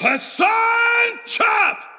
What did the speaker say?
Hassan Chop!